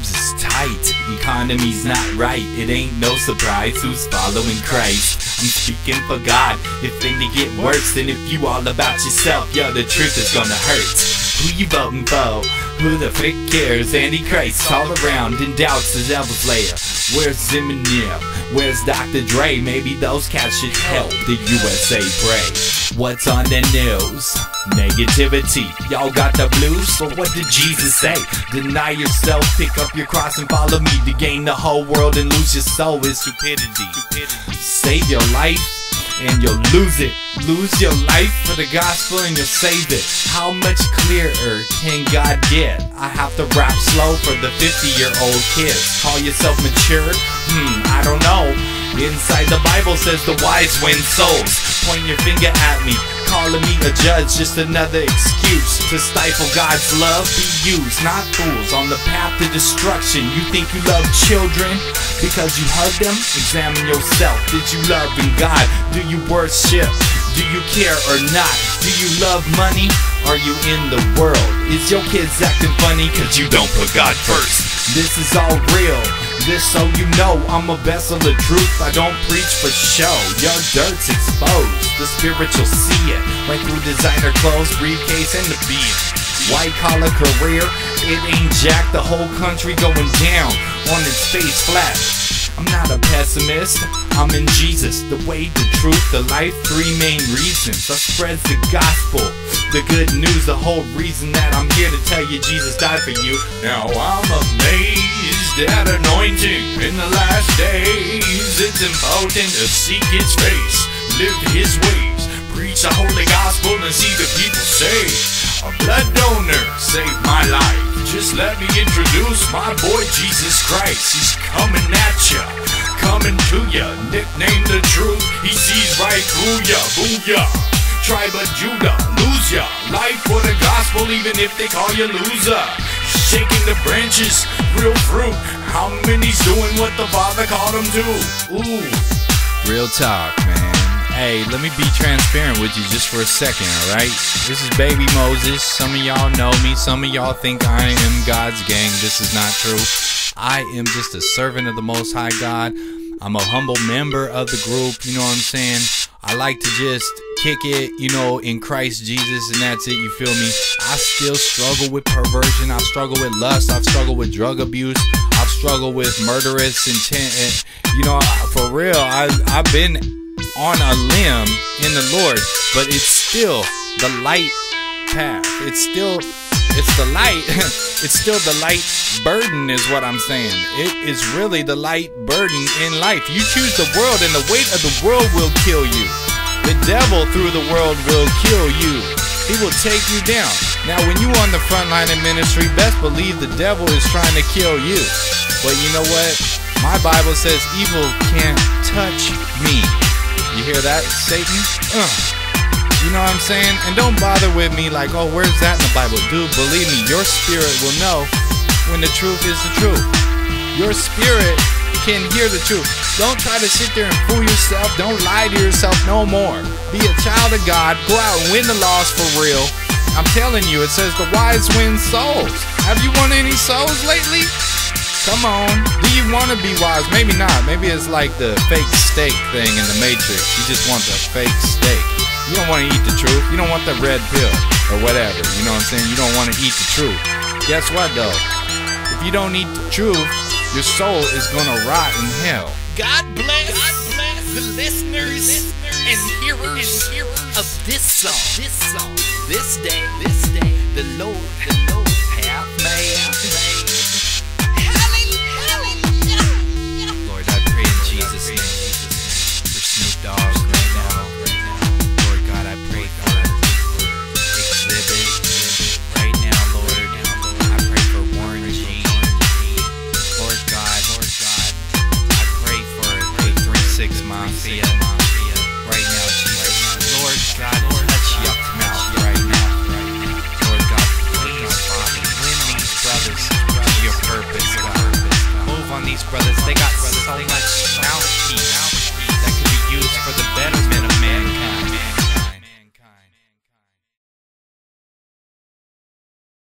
times is tight, economy's not right. It ain't no surprise who's following Christ. I'm speaking for God. If things get worse than if you all about yourself, yo, the truth is gonna hurt. Who you voting for? Who the frick cares? Antichrist all around and doubts the devil's lair. Where's Eminem? Where's Dr. Dre? Maybe those cats should help the USA pray. What's on the news? Negativity. Y'all got the blues? But what did Jesus say? Deny yourself, pick up your cross and follow me. To gain the whole world and lose your soul is stupidity. Save your life and you'll lose it. Lose your life for the gospel and you'll save it. How much clearer can God get? I have to rap slow for the 50 year old kids. Call yourself mature? Hmm, I don't know. Inside the Bible says the wise win souls. Point your finger at me, calling me a judge, just another excuse to stifle God's love. Be used, not fools, on the path to destruction. You think you love children because you hug them? Examine yourself. Did you love in God? Do you worship? Do you care or not? Do you love money? Are you in the world? Is your kids acting funny cause you don't put God first? This is all real. This so you know I'm a vessel of truth. I don't preach for show. Your dirt's exposed. The spiritual see it. Right through designer clothes, briefcase, and the beat. White collar career, it ain't jack. The whole country going down on its face flat. I'm not a pessimist, I'm in Jesus. The way, the truth, the life, three main reasons. I spreads the gospel, the good news, the whole reason that I'm here to tell you Jesus died for you. Now I'm amazed at anointing in the last days. It's important to seek his face, live his ways, preach the holy gospel and see the people saved. A blood donor saved my life. Just let me introduce my boy Jesus Christ. He's coming at ya, coming to ya. Nickname the truth, he sees right through ya. Booyah. Tribe of Judah, lose ya. Even if they call you loser. Shaking the branches, real fruit. How many's doing what the Father called them to? Ooh. Real talk, man. Hey, let me be transparent with you just for a second, alright? This is Baby Moses. Some of y'all know me. Some of y'all think I am God's gang. This is not true. I am just a servant of the Most High God. I'm a humble member of the group, you know what I'm saying? I like to just kick it, you know, in Christ Jesus, and that's it, you feel me? I still struggle with perversion. I've struggled with lust. I've struggled with drug abuse. I've struggled with murderous intent. And, you know, for real, I, I've been on a limb in the Lord, but it's still the light path. It's still it's the light. it's still the light burden is what I'm saying. It is really the light burden in life. You choose the world and the weight of the world will kill you. The devil through the world will kill you. He will take you down. Now when you on the front line in ministry, best believe the devil is trying to kill you. But you know what? My Bible says evil can't touch me. You hear that, Satan? Uh. You know what I'm saying? And don't bother with me like, oh, where's that in the Bible? Dude, believe me, your spirit will know when the truth is the truth. Your spirit can hear the truth. Don't try to sit there and fool yourself. Don't lie to yourself no more. Be a child of God. Go out and win the lost for real. I'm telling you, it says the wise win souls. Have you won any souls lately? Come on. Do you want to be wise? Maybe not. Maybe it's like the fake steak thing in the Matrix. You just want the fake steak. You don't want to eat the truth. You don't want the red pill or whatever. You know what I'm saying? You don't want to eat the truth. Guess what, though? If you don't eat the truth, your soul is going to rot in hell. God bless, God bless the listeners, listeners and, hearers and hearers of this song. This song. This day. This day. The Lord.